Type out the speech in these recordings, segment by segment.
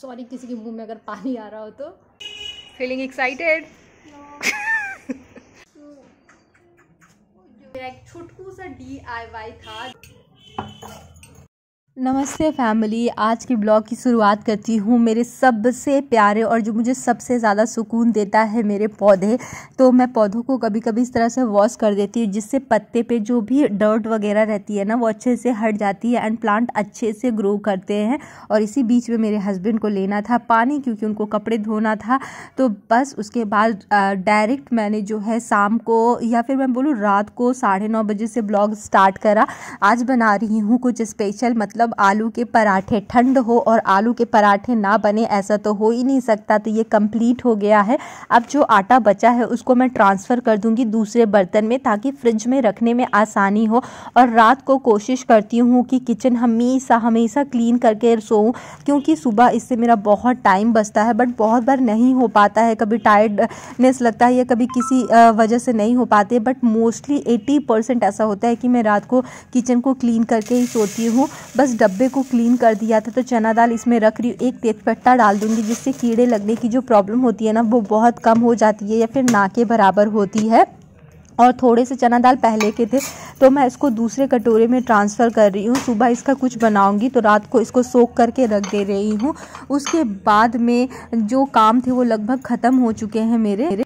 Sorry किसी के मुँह में अगर पानी आ रहा हो तो। फीलिंग एक्साइटेड मेरा एक छुटकू सा डी था। नमस्ते फैमिली, आज के ब्लॉग की शुरुआत करती हूँ। मेरे सबसे प्यारे और जो मुझे सबसे ज़्यादा सुकून देता है मेरे पौधे तो मैं पौधों को कभी कभी इस तरह से वॉश कर देती हूँ, जिससे पत्ते पे जो भी डर्ट वगैरह रहती है ना, वो अच्छे से हट जाती है एंड प्लांट अच्छे से ग्रो करते हैं। और इसी बीच में मेरे हस्बैंड को लेना था पानी, क्योंकि उनको कपड़े धोना था। तो बस उसके बाद डायरेक्ट मैंने जो है शाम को या फिर मैं बोलूँ रात को साढ़े बजे से ब्लॉग स्टार्ट करा। आज बना रही हूँ कुछ स्पेशल मतलब मतलब आलू के पराठे ठंड हो और आलू के पराठे ना बने, ऐसा तो हो ही नहीं सकता तो ये कंप्लीट हो गया है। अब जो आटा बचा है, उसको मैं ट्रांसफ़र कर दूँगी दूसरे बर्तन में ताकि फ्रिज में रखने में आसानी हो। और रात को कोशिश करती हूँ कि किचन हमेशा हमेशा क्लीन करके सोऊँ, क्योंकि सुबह इससे मेरा बहुत टाइम बचता है बट बहुत बार नहीं हो पाता है। कभी टायर्डनेस लगता है या कभी किसी वजह से नहीं हो पाते बट मोस्टली एटी परसेंट ऐसा होता है कि मैं रात को किचन को क्लीन करके ही सोती हूँ। बस डब्बे को क्लीन कर दिया था तो चना दाल इसमें रख रही हूँ। एक तेज पत्ता डाल दूँगी, जिससे कीड़े लगने की जो प्रॉब्लम होती है ना, वो बहुत कम हो जाती है या फिर ना के बराबर होती है। और थोड़े से चना दाल पहले के थे तो मैं इसको दूसरे कटोरे में ट्रांसफ़र कर रही हूँ। सुबह इसका कुछ बनाऊँगी तो रात को इसको सोख करके रख दे रही हूँ। उसके बाद में जो काम थे, वो लगभग ख़त्म हो चुके हैं मेरे।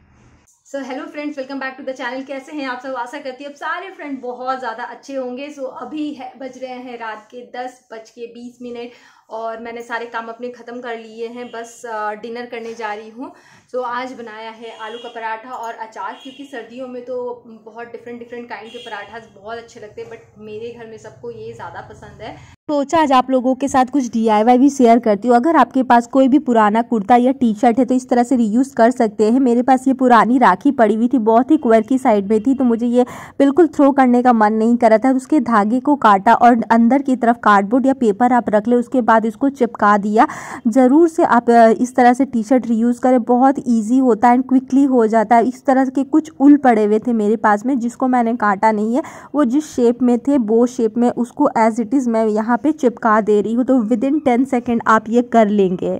So hello friends welcome back to the channel कैसे हैं आप सब? आशा करती है अब सारे फ्रेंड बहुत ज़्यादा अच्छे होंगे। सो so, अभी है बज रहे हैं रात के दस बज के बीस मिनट और मैंने सारे काम अपने ख़त्म कर लिए हैं, बस डिनर करने जा रही हूँ। तो आज बनाया है आलू का पराठा और अचार, क्योंकि सर्दियों में तो बहुत डिफरेंट डिफरेंट काइंड के पराठा बहुत अच्छे लगते हैं बट मेरे घर में सबको ये ज़्यादा पसंद है। सोचा आज आप लोगों के साथ कुछ डीआईवाई भी शेयर करती हूँ। अगर आपके पास कोई भी पुराना कुर्ता या टी शर्ट है तो इस तरह से रीयूज कर सकते हैं। मेरे पास ये पुरानी राखी पड़ी हुई थी, बहुत ही कुवर की साइड में थी तो मुझे ये बिल्कुल थ्रो करने का मन नहीं कर था। उसके धागे को काटा और अंदर की तरफ़ कार्डबोर्ड या पेपर आप रख ले, उसके बाद इसको चिपका दिया। ज़रूर से आप इस तरह से टी शर्ट रीयूज़ करें, बहुत ईजी होता है एंड क्विकली हो जाता है। इस तरह के कुछ उल पड़े हुए थे मेरे पास में, जिसको मैंने काटा नहीं है। वो जिस शेप में थे, वो शेप में उसको एज इट इज़ मैं यहाँ पे चिपका दे रही हूँ। तो विद इन टेन सेकेंड आप ये कर लेंगे।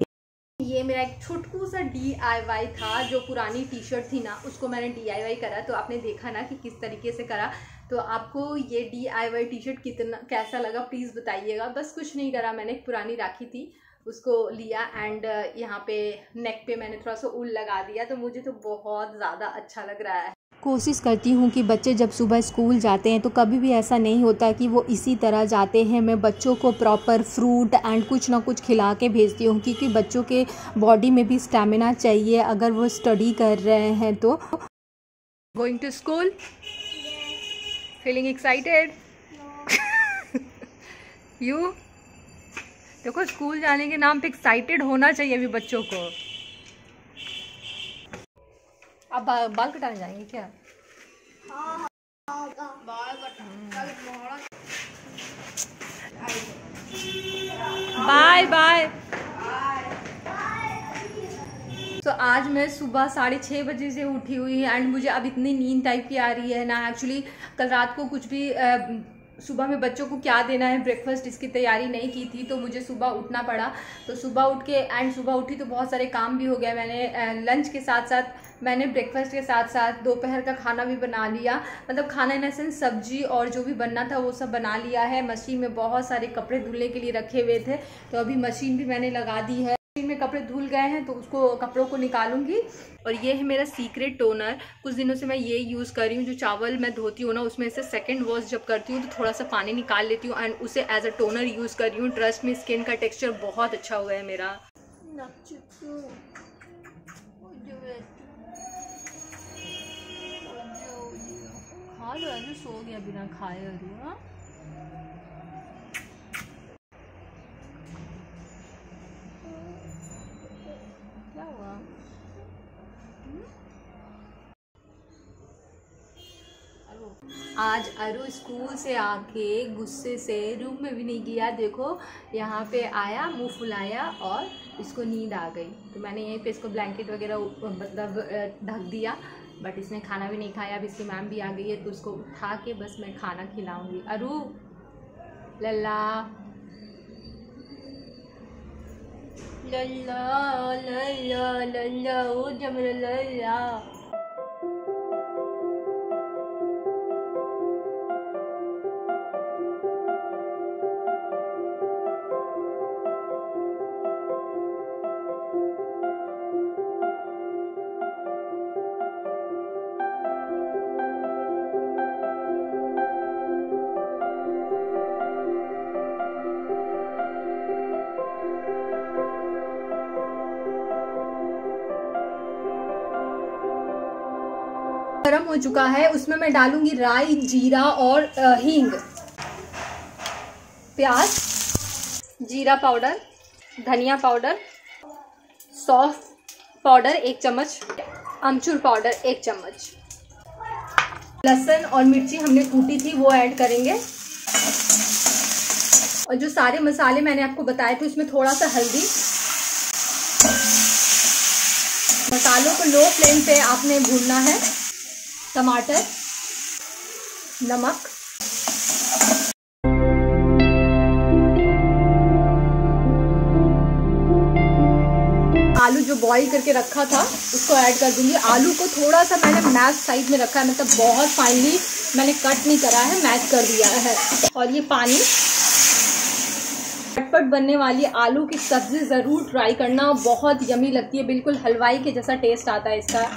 ये मेरा एक छुटकू सा डी था, जो पुरानी टी शर्ट थी ना, उसको मैंने डीआईवाई करा। तो आपने देखा ना कि किस तरीके से करा। तो आपको ये D I Y T shirt कितना कैसा लगा? प्लीज़ बताइएगा। बस कुछ नहीं करा मैंने एक पुरानी राखी थी उसको लिया एंड यहाँ पे नेक पे मैंने थोड़ा सा उल लगा दिया तो मुझे तो बहुत ज़्यादा अच्छा लग रहा है। कोशिश करती हूँ कि बच्चे जब सुबह स्कूल जाते हैं तो कभी भी ऐसा नहीं होता कि वो इसी तरह जाते हैं। मैं बच्चों को प्रॉपर फ्रूट एंड कुछ ना कुछ खिला के भेजती हूँ क्योंकि बच्चों के बॉडी में भी स्टेमिना चाहिए अगर वो स्टडी कर रहे हैं तो। Going to school feeling excited you देखो स्कूल जाने के नाम पे एक्साइटेड होना चाहिए अभी बच्चों को। आप बा, बाल कटाने जाएँगे क्या? बाय बाय तो आज मैं सुबह साढ़े छः बजे से उठी हुई है एंड मुझे अब इतनी नींद टाइप की आ रही है ना। एक्चुअली कल रात को कुछ भी सुबह में बच्चों को क्या देना है? ब्रेकफास्ट इसकी तैयारी नहीं की थी तो मुझे सुबह उठना पड़ा। तो सुबह उठ के एंड सुबह उठी तो बहुत सारे काम भी हो गया मैंने लंच के साथ साथ मैंने ब्रेकफास्ट के साथ साथ दोपहर का खाना भी बना लिया। मतलब खाना इन सेंस सब्ज़ी और जो भी बनना था वो सब बना लिया है। मशीन में बहुत सारे कपड़े धुलने के लिए रखे हुए थे। तो अभी मशीन भी मैंने लगा दी है। में कपड़े धुल गए हैं तो उसको कपड़ों को निकालूँगी। और ये है मेरा सीक्रेट टोनर कुछ दिनों से मैं ये यूज़ कर रही हूँ जो चावल मैं धोती हूँ ना उसमें से सेकंड वॉश जब करती हूँ तो थोड़ा सा पानी निकाल लेती हूँ एंड उसे एज अ टोनर यूज़ कर रही हूँ। ट्रस्ट में स्किन का टेक्सचर बहुत अच्छा हुआ है मेरा। खा लो सो गया बिना खाए आज अरु स्कूल से आके गुस्से से रूम में भी नहीं गया। देखो, यहाँ पे आया, मुँह फुलाया और इसको नींद आ गई। तो मैंने यहीं पे इसको ब्लैंकेट वगैरह मतलब ढक दिया बट इसने खाना भी नहीं खाया। अब इसकी मैम भी आ गई है तो उसको उठा के बस मैं खाना खिलाऊँगी। अरु, लल्ला। लल्ला लल्ला लल्ला, ओ जमर लल्ला। गरम हो चुका है, उसमें मैं डालूँगी राई, जीरा और हींग। प्याज, जीरा पाउडर, धनिया पाउडर, सौफ पाउडर एक चम्मच, अमचूर पाउडर एक चम्मच। लहसुन और मिर्ची हमने कूटी थी, वो ऐड करेंगे। और जो सारे मसाले मैंने आपको बताए थे, उसमें थोड़ा सा हल्दी। मसालों को लो फ्लेम पे आपने भूनना है। टमाटर, नमक। आलू जो बॉईल करके रखा था, उसको ऐड कर दूँगी। आलू को थोड़ा सा मैंने मैच साइड में रखा है मतलब बहुत फाइनली मैंने कट नहीं करा है मैच कर दिया है। और ये पानी। चटपट बनने वाली आलू की सब्ज़ी ज़रूर ट्राई करना, बहुत यमी लगती है, बिल्कुल हलवाई के जैसा टेस्ट आता है इसका।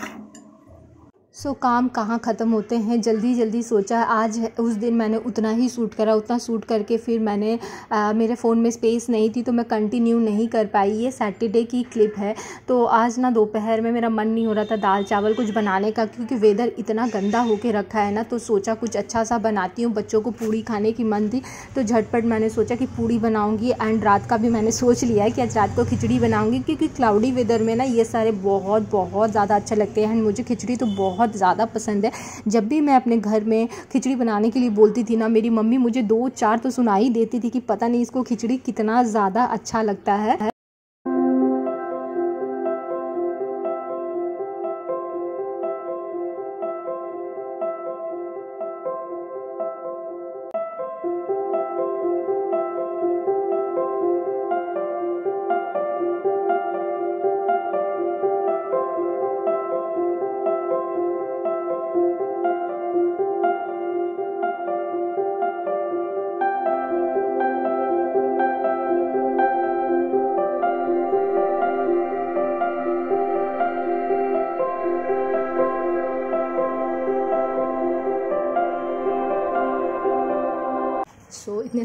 सो काम कहाँ ख़त्म होते हैं? जल्दी जल्दी सोचा आज उस दिन मैंने उतना ही सूट करा उतना सूट करके फिर मैंने आ, मेरे फ़ोन में स्पेस नहीं थी तो मैं कंटिन्यू नहीं कर पाई। ये सैटरडे की क्लिप है। तो आज ना दोपहर में मेरा मन नहीं हो रहा था दाल चावल कुछ बनाने का क्योंकि वेदर इतना गंदा होके रखा है ना तो सोचा कुछ अच्छा सा बनाती हूँ। बच्चों को पूड़ी खाने की मन थी तो झटपट मैंने सोचा कि पूड़ी बनाऊँगी एंड रात का भी मैंने सोच लिया है कि आज रात को खिचड़ी बनाऊँगी क्योंकि क्लाउडी वेदर में ना ये सारे बहुत बहुत ज़्यादा अच्छा लगते हैं। एंड मुझे खिचड़ी तो बहुत बहुत ज़्यादा पसंद है। जब भी मैं अपने घर में खिचड़ी बनाने के लिए बोलती थी ना, मेरी मम्मी मुझे दो चार तो सुनाई देती थी कि पता नहीं इसको खिचड़ी कितना ज़्यादा अच्छा लगता है।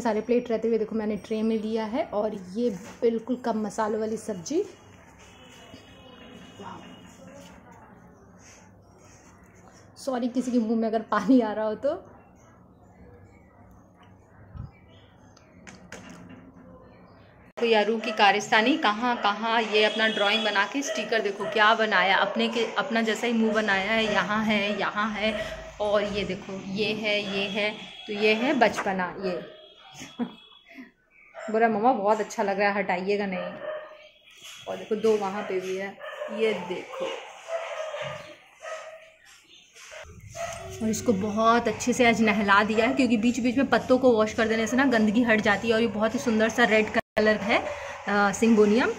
सारे प्लेट रहते हुए देखो मैंने ट्रे में लिया है और ये बिल्कुल कम मसालों वाली सब्ज़ी। सॉरी किसी के मुँह में अगर पानी आ रहा हो तो। तो यारू की कारिस्तानी, कहाँ कहाँ ये अपना ड्राइंग बना के स्टिकर देखो, क्या बनाया? अपने के, अपना जैसा ही मुँह बनाया है, यहाँ है यहाँ है, और ये देखो, ये है ये है तो ये है बचपना, ये। बोला मम्मा बहुत अच्छा लग रहा है, हटाइएगा नहीं। और देखो, दो वहाँ पे भी है। ये देखो। और इसको बहुत अच्छे से आज नहला दिया है, क्योंकि बीच बीच में पत्तों को वॉश कर देने से ना गंदगी हट जाती है, और ये बहुत ही सुंदर सा रेड कलर है सिंगोनियम।